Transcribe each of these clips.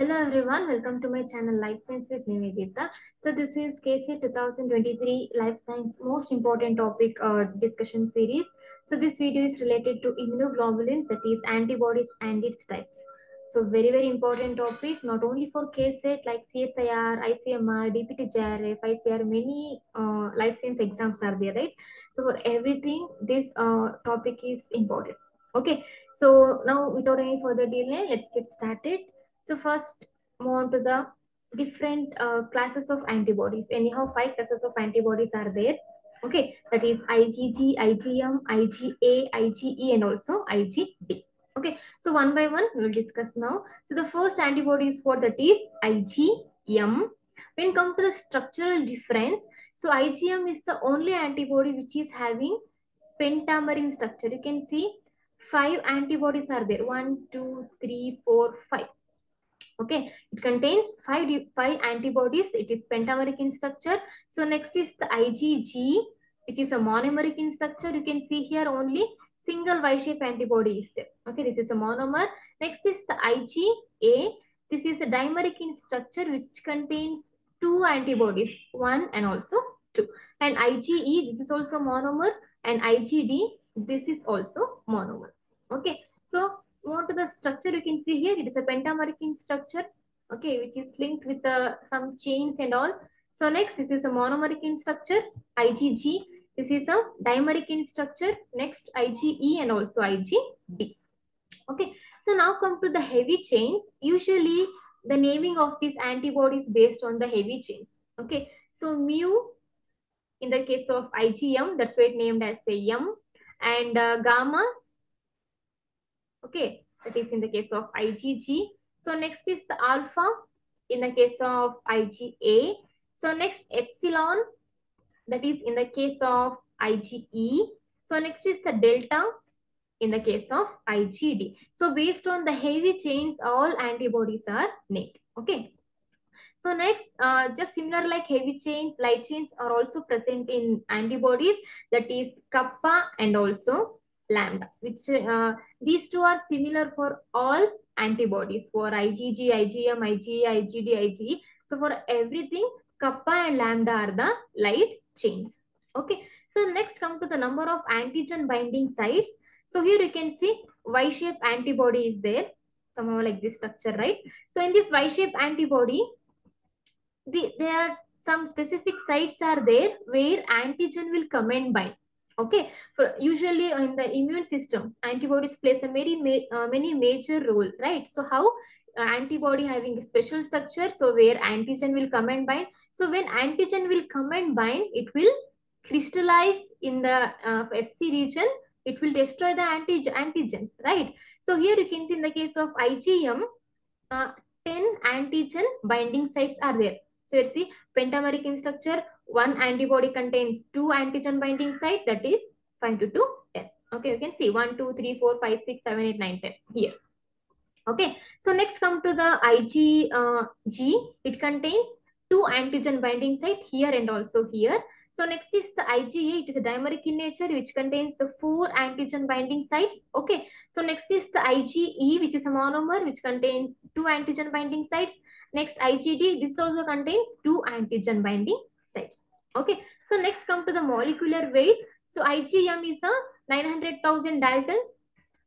Hello everyone, welcome to my channel Life Science with Niveditha. So this is KSET 2023 Life Science most important topic uh, discussion series. So this video is related to immunoglobulins that is antibodies and its types. So very very important topic not only for KSET like CSIR, ICMR, DBT JRF, ICR many uh, life science exams are there right. So for everything this uh, topic is important. Okay, so now without any further delay let's get started. So first, move on to the different uh, classes of antibodies. Anyhow, five classes of antibodies are there. Okay, that is IgG, IgM, IgA, IgE, and also IgD. Okay, so one by one we will discuss now. So the first antibody is for that is IgM. When come to the structural difference, so IgM is the only antibody which is having pentamer structure. You can see five antibodies are there. One, two, three, four, five okay it contains five five antibodies. It is pentameric in structure. So next is the igg which is a monomeric in structure. You can see here only single y shape antibody is there. Okay this is a monomer. Next is the iga this is a dimeric in structure which contains two antibodies one and also two. And ige this is also monomer. And igd this is also monomer. Okay so more to the structure you can see here? It is a pentameric in structure okay which is linked with uh, some chains and all. So next this is a monomeric in structure igg this is a dimeric in structure next ige and also igd okay so now come to the heavy chains. Usually the naming of these antibodies based on the heavy chains okay. So mu in the case of igm that's why it named as a m and uh, gamma okay that is in the case of igg so next is the alpha in the case of iga so next epsilon that is in the case of ige so next is the delta in the case of igd so based on the heavy chains all antibodies are named okay? So next, uh, just similar like heavy chains, light chains are also present in antibodies that is kappa and also lambda, which uh, these two are similar for all antibodies for IgG, IgM, IgE, IgD, IgE. So for everything, kappa and lambda are the light chains. Okay. So next come to the number of antigen binding sites. So here you can see Y-shaped antibody is there. Somehow like this structure, right? So in this Y-shaped antibody, the, there are some specific sites are there where antigen will come and bind okay. For usually in the immune system antibodies plays a very ma uh, many major role right? So how uh, antibody having a special structure so where antigen will come and bind. So when antigen will come and bind it will crystallize in the uh, fc region. It will destroy the anti antigens right? So here you can see in the case of igm uh, 10 antigen binding sites are there. So let's see. Pentameric in structure one antibody contains two antigen binding site that is 5 to 2 10 okay you can see 1 2 3 4 5 6 7 8 9 10 here okay so next come to the igg uh, it contains two antigen binding site here and also here so next is the IgA. It is a dimeric in nature which contains the four antigen binding sites. Okay. So next is the IgE which is a monomer which contains two antigen binding sites. Next IgD. This also contains two antigen binding sites. Okay. So next come to the molecular weight. So IgM is a 900,000 Daltons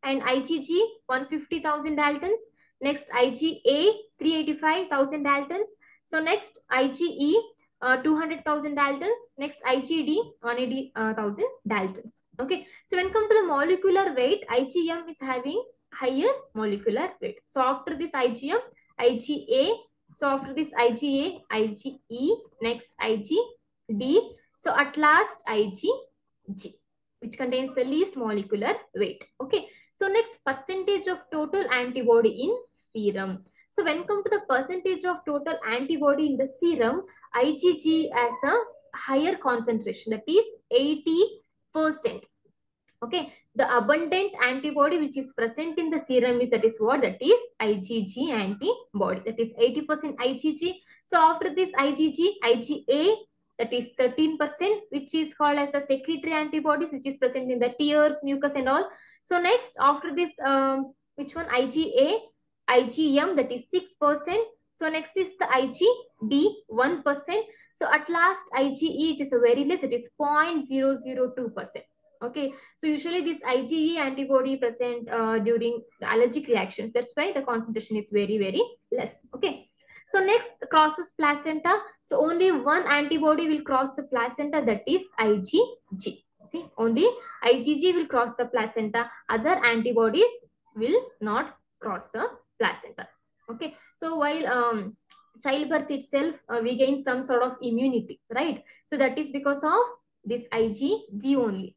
and IgG 150,000 Daltons. Next IgA 385,000 Daltons. So next IgE uh, 200,000 Daltons. Next IgD 180,000 Daltons. Okay. So when come to the molecular weight, IgM is having higher molecular weight. So after this IgM, IgA. So after this IgA, IgE. Next IgD. So at last IgG, which contains the least molecular weight. Okay. So next percentage of total antibody in serum. So when come to the percentage of total antibody in the serum, IgG has a higher concentration that is 80%. Okay, the abundant antibody which is present in the serum is that is what that is IgG antibody that is 80% IgG. So after this IgG, IgA that is 13% which is called as a secretory antibodies which is present in the tears, mucus and all. So next after this um, which one IgA IgM that is 6%. So next is the IgD 1%. So at last IgE it is a very less, it is 0.002%. Okay, so usually this IgE antibody present uh, during allergic reactions. That's why the concentration is very, very less. Okay, so next crosses placenta. So only one antibody will cross the placenta that is IgG. See, only IgG will cross the placenta. Other antibodies will not cross the placenta. Okay, so while um, childbirth itself, uh, we gain some sort of immunity, right? So that is because of this IgG only.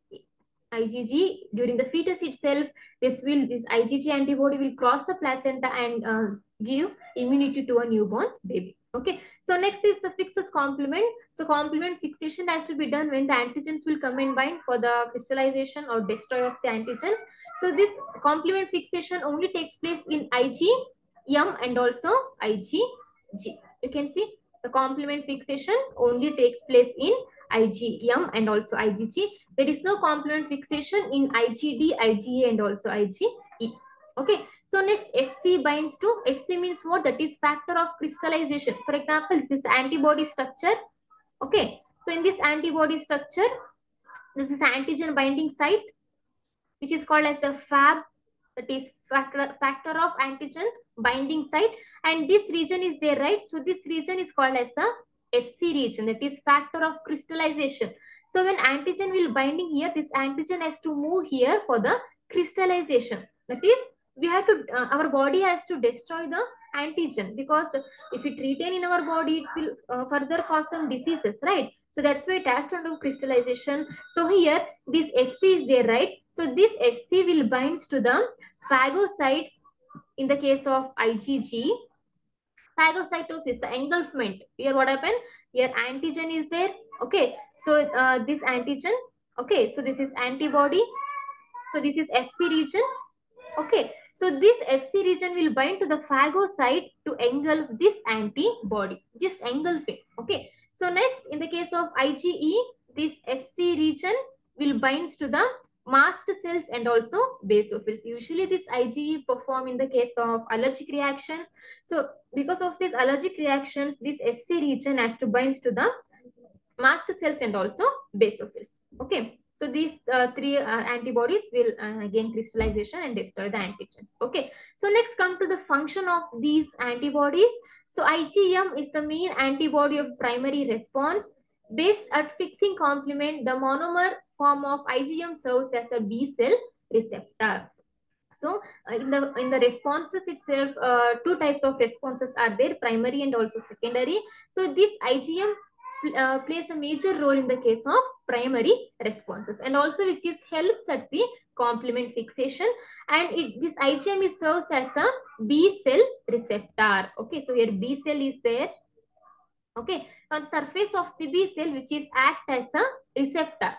IgG during the fetus itself, this will this IgG antibody will cross the placenta and uh, give immunity to a newborn baby. Okay, so next is the fixes complement. So complement fixation has to be done when the antigens will come and bind for the crystallization or destroy of the antigens. So this complement fixation only takes place in IgM and also IgG. You can see the complement fixation only takes place in IgM and also IgG. There is no complement fixation in IgD, IgA and also IgE. Okay. So next FC binds to, FC means what? That is factor of crystallization. For example, this is antibody structure. Okay. So in this antibody structure, this is antigen binding site, which is called as a FAB. That is factor, factor of antigen binding site. And this region is there, right? So this region is called as a FC region. That is factor of crystallization. So when antigen will binding here, this antigen has to move here for the crystallization. That is, we have to, uh, our body has to destroy the antigen because if it retain in our body, it will uh, further cause some diseases, right? So that's why it has to undergo crystallization. So here, this FC is there, right? So this FC will binds to the phagocytes in the case of IgG. Phagocytosis, the engulfment. Here what happened? Here antigen is there. Okay. So uh, this antigen. Okay. So this is antibody. So this is FC region. Okay. So this FC region will bind to the phagocyte to engulf this antibody. Just engulf it. Okay. So next, in the case of IgE, this FC region will binds to the mast cells and also basophils. Usually this IgE perform in the case of allergic reactions. So because of these allergic reactions, this FC region has to binds to the mast cells and also basophils. Okay. So these uh, three uh, antibodies will uh, gain crystallization and destroy the antigens. Okay. So next come to the function of these antibodies. So IgM is the main antibody of primary response. Based at fixing complement, the monomer form of IgM serves as a B cell receptor. So uh, in the in the responses itself, uh, two types of responses are there, primary and also secondary. So this IgM uh, plays a major role in the case of primary responses and also it is helps at the complement fixation and it this IgM is serves as a B cell receptor. Okay, so here B cell is there. Okay, on surface of the B cell which is act as a receptor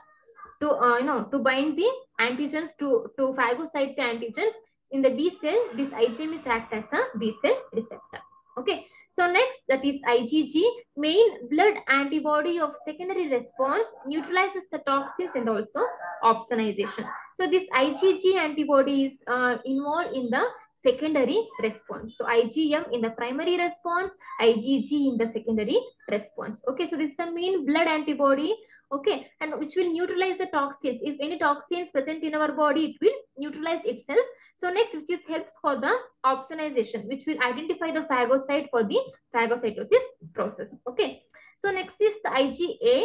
to uh, you know to bind the antigens to to phagocyte antigens in the B cell. This IgM is act as a B cell receptor. Okay, so next that is IgG, main blood antibody of secondary response neutralizes the toxins and also opsonization. So this IgG antibody is uh, involved in the secondary response. So IgM in the primary response, IgG in the secondary response. Okay, so this is the main blood antibody okay and which will neutralize the toxins. If any toxins present in our body it will neutralize itself. So next which is helps for the opsonization which will identify the phagocyte for the phagocytosis process. Okay so next is the iga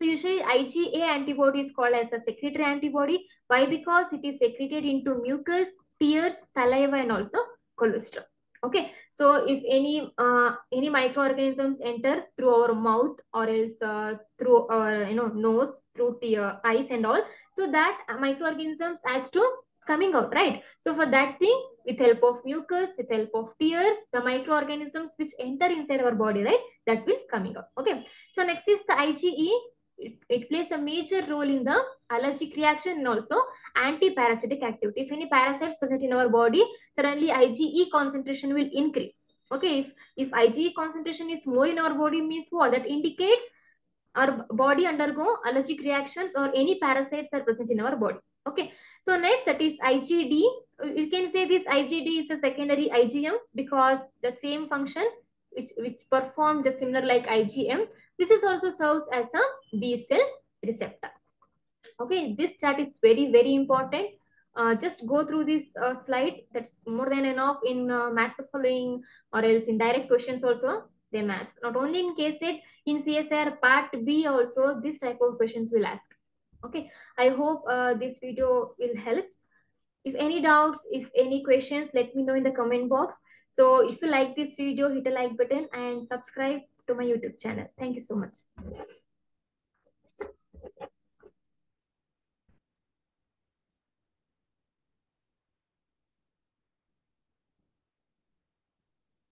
so usually iga antibody is called as a secretory antibody. Why? Because it is secreted into mucus tears saliva and also colostrum okay so if any uh, any microorganisms enter through our mouth or else uh, through our you know nose through tear, eyes and all so that microorganisms has to coming out right? So for that thing with help of mucus with help of tears the microorganisms which enter inside our body right that will coming out. Okay so next is the ige it, it plays a major role in the allergic reaction and also anti-parasitic activity. If any parasites present in our body, suddenly IgE concentration will increase. Okay, if, if IgE concentration is more in our body means what? That indicates our body undergo allergic reactions or any parasites are present in our body. Okay, so next that is IgD you can say this IgD is a secondary IgM because the same function which, which performs the similar like IgM. This is also serves as a B cell receptor. Okay, this chart is very, very important. Uh, just go through this uh, slide. That's more than enough in uh, mass following or else in direct questions also they ask. Not only in KSET, in CSIR part B also this type of questions will ask. Okay, I hope uh, this video will help. If any doubts, if any questions, let me know in the comment box. So if you like this video, hit a like button and subscribe to my YouTube channel. Thank you so much.